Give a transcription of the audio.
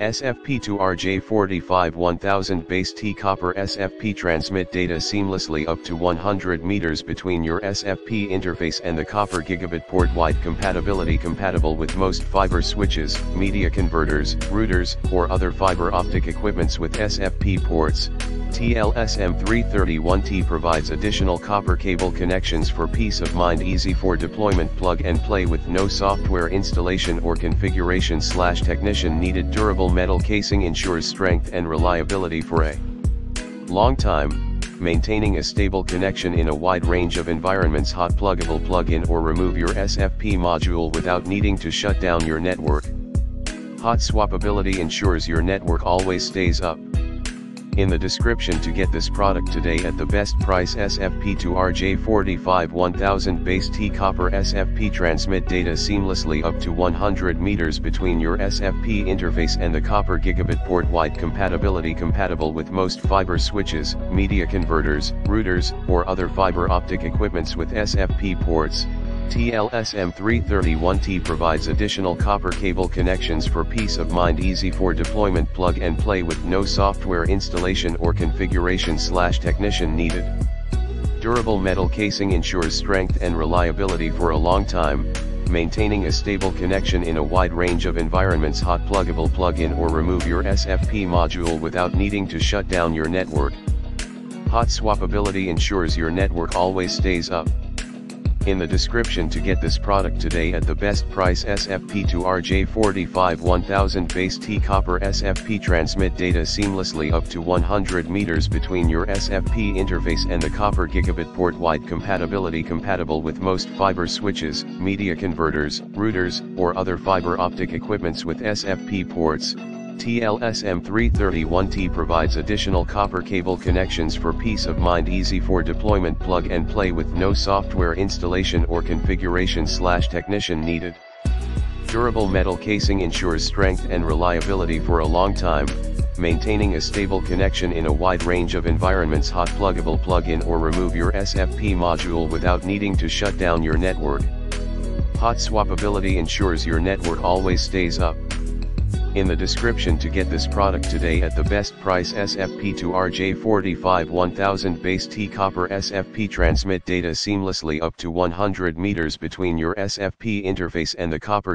SFP2RJ45 1000 base T copper SFP transmit data seamlessly up to 100 meters between your SFP interface and the copper gigabit port wide compatibility compatible with most fiber switches, media converters, routers, or other fiber optic equipments with SFP ports. TLSM331T provides additional copper cable connections for peace of mind easy for deployment plug and play with no software installation or configuration slash technician needed durable metal casing ensures strength and reliability for a long time, maintaining a stable connection in a wide range of environments hot pluggable plug-in or remove your SFP module without needing to shut down your network. Hot swappability ensures your network always stays up. In the description to get this product today at the best price. SFP to RJ45 1000 base T copper. SFP transmit data seamlessly up to 100 meters between your SFP interface and the copper gigabit port. Wide compatibility compatible with most fiber switches, media converters, routers, or other fiber optic equipments with SFP ports. TLSM331T provides additional copper cable connections for peace of mind easy for deployment plug and play with no software installation or configuration slash technician needed. Durable metal casing ensures strength and reliability for a long time, maintaining a stable connection in a wide range of environments hot pluggable plug-in or remove your SFP module without needing to shut down your network. Hot swappability ensures your network always stays up. In the description to get this product today at the best price. SFP to RJ45 1000 base T copper. SFP transmit data seamlessly up to 100 meters between your SFP interface and the copper gigabit port wide compatibility compatible with most fiber switches, media converters, routers, or other fiber optic equipments with SFP ports, TLSM331T provides additional copper cable connections for peace of mind easy for deployment plug and play with no software installation or configuration slash technician needed. Durable metal casing ensures strength and reliability for a long time, maintaining a stable connection in a wide range of environments hot pluggable plug-in or remove your SFP module without needing to shut down your network. Hot swappability ensures your network always stays up. In the description to get this product today at the best price. SFP to RJ45 1000 base T copper. SFP transmit data seamlessly up to 100 meters between your SFP interface and the copper